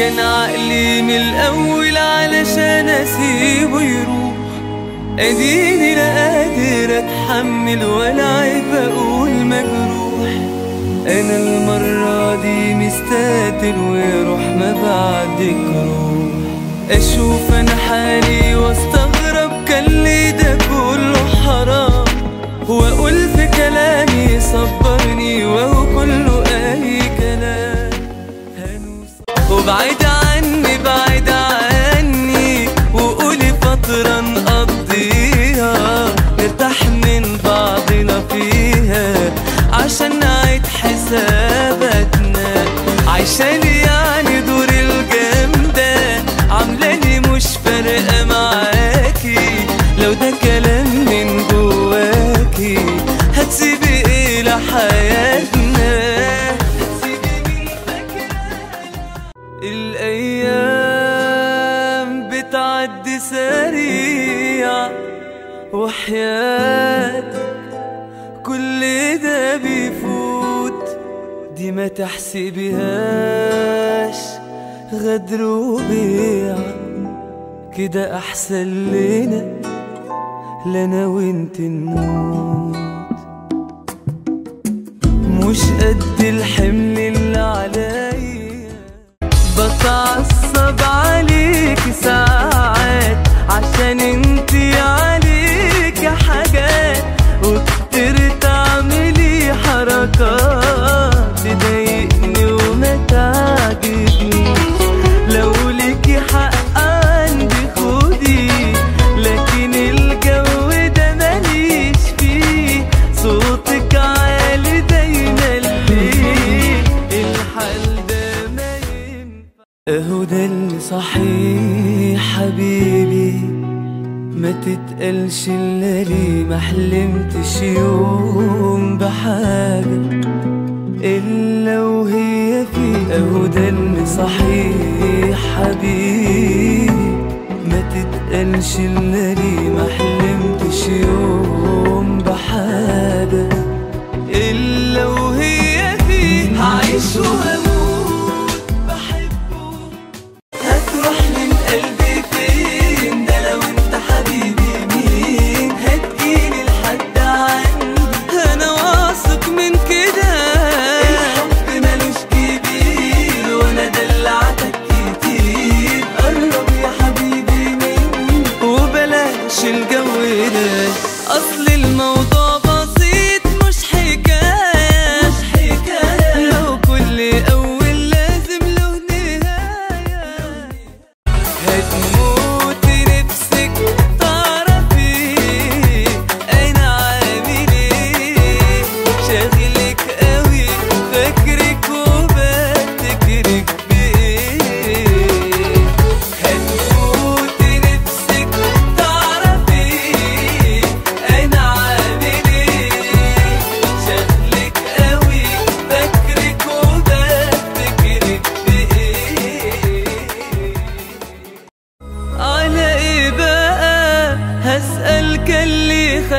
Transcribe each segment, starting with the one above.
كان عقلي من الأول علشان أسيبه يروح. أديني لا قادر أتحمل ولا عيب أقول مجروح. أنا المرة دي مستقتل وأروح ما بعد أشوف أنا حالي وسط عايشالي يعني دور الجامدة عاملاني مش فارقة معاكي. لو ده كلام من جواكي هتسيبي إيه لحياتنا؟ الأيام بتعدي سريع وحياتك كل ده بيفوت. دي ما تحسبيهاش غدر وبيع كده أحسن لنا لنا وأنت نموت. مش قد الحمل اللي عليا. بتعصب عليك صحيح حبيبي ما تتقلش إلا ليه ما حلمتش يوم بحاجة إلا وهي فيه أهو اللي صحيح حبيبي. ما تتقلش إلا ليه ما حلمتش يوم بحاجة إلا وهي فيه هعيش وهموت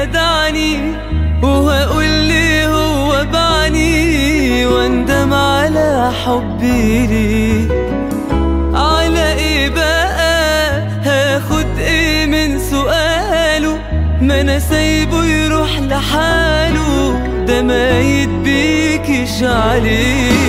خدعني وهقول ليه هو بعني واندم على حبي ليه على إيه بقى؟ هاخد إيه من سؤاله؟ ما أنا سايبه يروح لحاله ده ما يتبيكش عليه.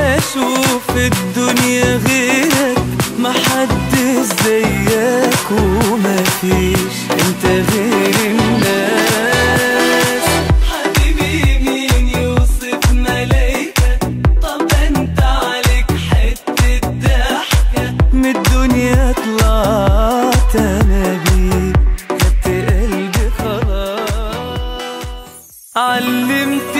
في الدنيا غيرك ما حد زيك وما فيش أنت غير الناس. حبيبي مين يوصف ملايكة؟ طب أنت عليك حتة ضحكة. من الدنيا طلعت أنا بيك خدت قلبي خلاص. علمتني ان